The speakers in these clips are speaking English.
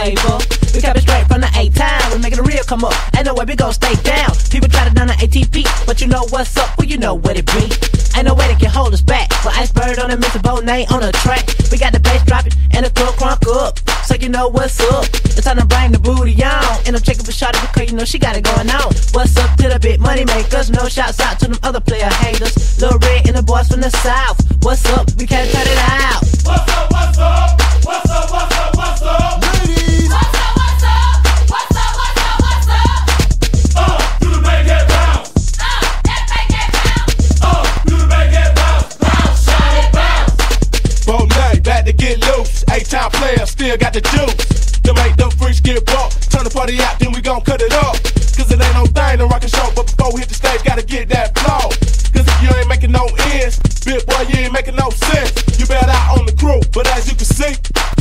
We kept it straight from the A-Town, we making the real come up. Ain't no way we gon' stay down. People try to down the ATP, but you know what's up, well you know what it be. Ain't no way they can hold us back. But Iceberg on the Mr. Bonay on the track. We got the bass dropping and the club crunk up. So you know what's up. It's time to bring the booty on. And I'm checking for shot because you know she got it going on. What's up to the big money makers? No shouts out to them other player haters. Lil Red and the boys from the south. What's up? We can't cut it out. A-Town player, still got the juice. Them make them freaks get bought. Turn the party out, then we gon' cut it off. Cause it ain't no thing to rock a show, but before we hit the stage, gotta get that flow. Cause if you ain't making no ends, big boy, you ain't making no sense. You bet out on the crew, but as you can see,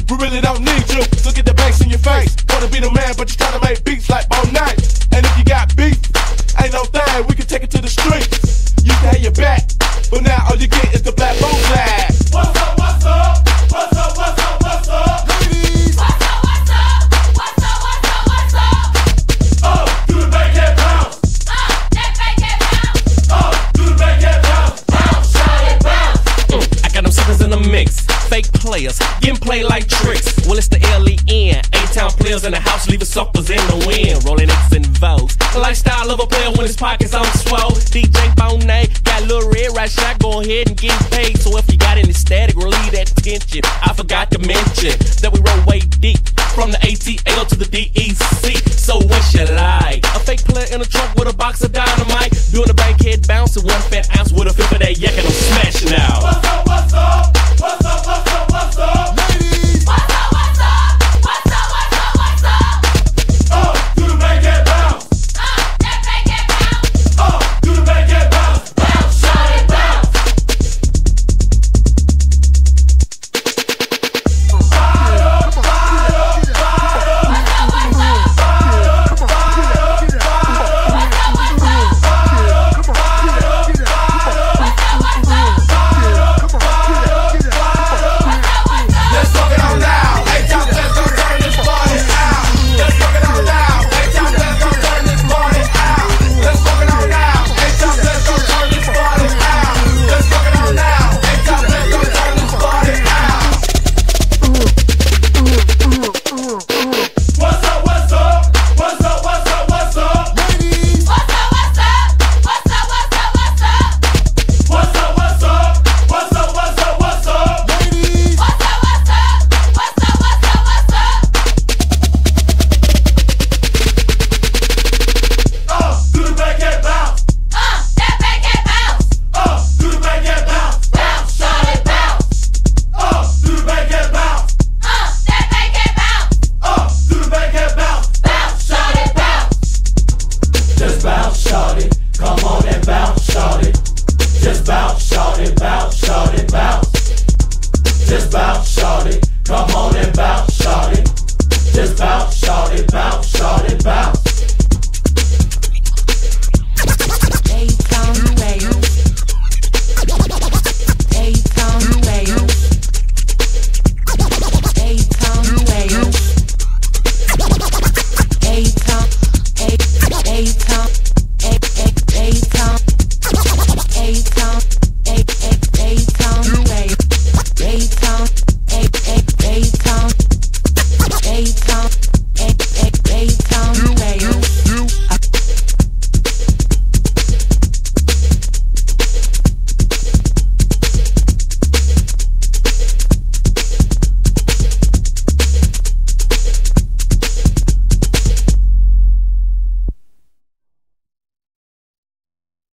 we really don't need you. So get the bass in your face. Wanna be the man, but you tryna make beats like Bonay. And players. Getting play like tricks. Well, it's the L.E.N. A-town players in the house, leaving suckers in the wind. Rolling X and votes. The lifestyle of a player when his pockets on swole. DJ Bonay, got little red right shot, go ahead and get paid. So if you got any static, relieve that tension. I forgot to mention that we roll way deep. From the ATL to the DEC. So what's your like? A fake player in a trunk with a box of dynamite. Doing a bankhead bounce and one fat ounce with a fifth of that yak and I'm smashing out. just bounce, Charlie. Come on and bounce.